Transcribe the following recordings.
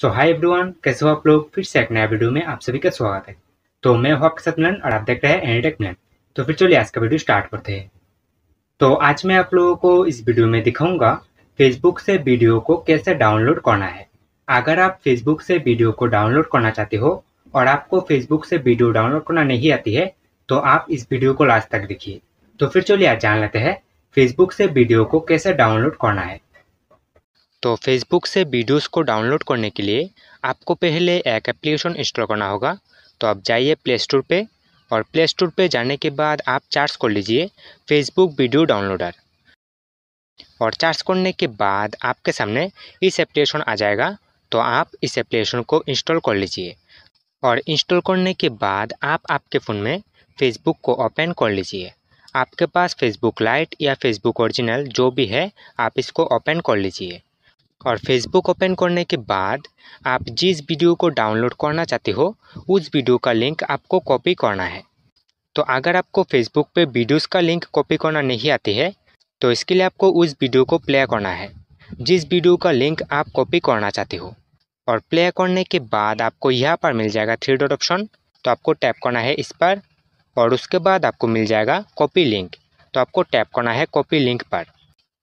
सो hi everyone कैसे हो आप लोग? फिर से एक नया वीडियो में आप सभी का स्वागत है। तो मैं हूँ आपके साथ मिलन और आप देख रहे हैं एनीटेक मिलन। तो फिर चलिए आज का वीडियो स्टार्ट करते हैं। तो आज मैं आप लोगों को इस वीडियो में दिखाऊँगा फेसबुक से वीडियो को कैसे डाउनलोड करना है। अगर आप फेसबुक से वीडियो को डाउनलोड करना चाहते हो और आपको फेसबुक से वीडियो डाउनलोड करना नहीं आती है तो आप इस वीडियो को लास्ट तक देखिए। तो फिर चलिए आज जान लेते हैं फेसबुक से वीडियो को कैसे डाउनलोड करना है। तो फेसबुक से वीडियोस को डाउनलोड करने के लिए आपको पहले एक एप्लीकेशन इंस्टॉल करना होगा। तो आप जाइए प्ले स्टोर पर और प्ले स्टोर पर जाने के बाद आप चार्ज कर लीजिए फेसबुक वीडियो डाउनलोडर और चार्ज करने के बाद आपके सामने इस एप्लीकेशन आ जाएगा। तो आप इस एप्लीकेशन को इंस्टॉल कर लीजिए और इंस्टॉल करने के बाद आप आपके फ़ोन में फेसबुक को ओपन कर लीजिए। आपके पास फेसबुक लाइट या फेसबुक ओरिजिनल जो भी है, आप इसको ओपन कर लीजिए। और फेसबुक ओपन करने के बाद आप जिस वीडियो को डाउनलोड करना चाहते हो, उस वीडियो का लिंक आपको कॉपी करना है। तो अगर आपको फेसबुक पे वीडियोस का लिंक कॉपी करना नहीं आती है तो इसके लिए आपको उस वीडियो को प्ले करना है, जिस वीडियो का लिंक आप कॉपी करना चाहते हो। और प्ले करने के बाद आपको यहाँ पर मिल जाएगा थ्री डॉट ऑप्शन तो आपको टैप करना है इस पर, और उसके बाद आपको मिल जाएगा कॉपी लिंक तो आपको टैप करना है कॉपी लिंक पर।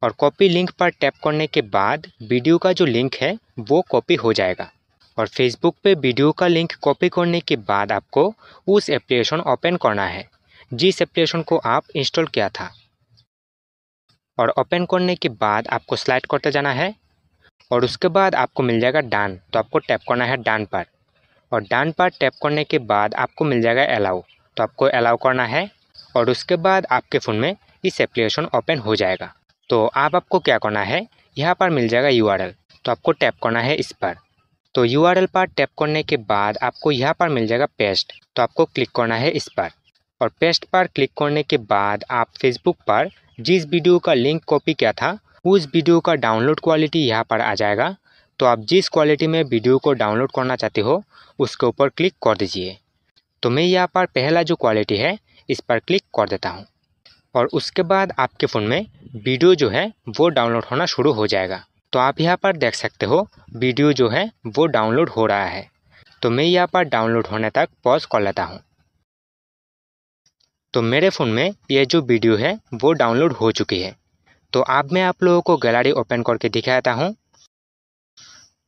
और कॉपी लिंक पर टैप करने के बाद वीडियो का जो लिंक है, वो कॉपी हो जाएगा। और फेसबुक पे वीडियो का लिंक कॉपी करने के बाद आपको उस एप्लीकेशन ओपन करना है, जिस एप्लीकेशन को आप इंस्टॉल किया था। और ओपन करने के बाद आपको स्लाइड करते जाना है और उसके बाद आपको मिल जाएगा डान तो आपको टैप करना है डान पर। और डान पर टैप करने के बाद आपको मिल जाएगा अलाउ तो आपको अलाउ करना है और उसके बाद आपके फ़ोन में इस एप्लीकेशन ओपन हो जाएगा। तो आप आपको क्या करना है? यहाँ पर मिल जाएगा यूआरएल तो आपको टैप करना है इस पर। तो यूआरएल पर टैप करने के बाद आपको यहाँ पर मिल जाएगा पेस्ट। तो आपको क्लिक करना है इस पर। और पेस्ट पर क्लिक करने के बाद आप फेसबुक पर जिस वीडियो का लिंक कॉपी किया था, उस वीडियो का डाउनलोड क्वालिटी यहाँ पर आ जाएगा। तो आप जिस क्वालिटी में वीडियो को डाउनलोड करना चाहते हो, उसके ऊपर क्लिक कर दीजिए। तो मैं यहाँ पर पहला जो क्वालिटी है, इस पर क्लिक कर देता हूँ। और उसके बाद आपके फ़ोन में वीडियो जो है, वो डाउनलोड होना शुरू हो जाएगा। तो आप यहाँ पर देख सकते हो, वीडियो जो है, वो डाउनलोड हो रहा है। तो मैं यहाँ पर डाउनलोड होने तक पॉज कर लेता हूँ। तो मेरे फ़ोन में ये जो वीडियो है, वो डाउनलोड हो चुकी है। तो अब मैं आप लोगों को गैलरी ओपन करके दिखाता हूँ।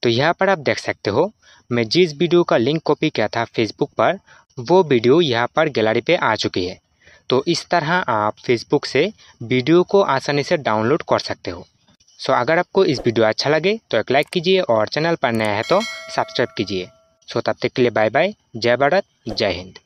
तो यहाँ पर आप देख सकते हो, मैं जिस वीडियो का लिंक कॉपी किया था फेसबुक पर, वो वीडियो यहाँ पर गैलरी पे आ चुकी है। तो इस तरह आप फेसबुक से वीडियो को आसानी से डाउनलोड कर सकते हो। सो अगर आपको इस वीडियो अच्छा लगे तो एक लाइक कीजिए और चैनल पर नया है तो सब्सक्राइब कीजिए। सो तब तक के लिए बाय बाय जय भारत, जय हिंद।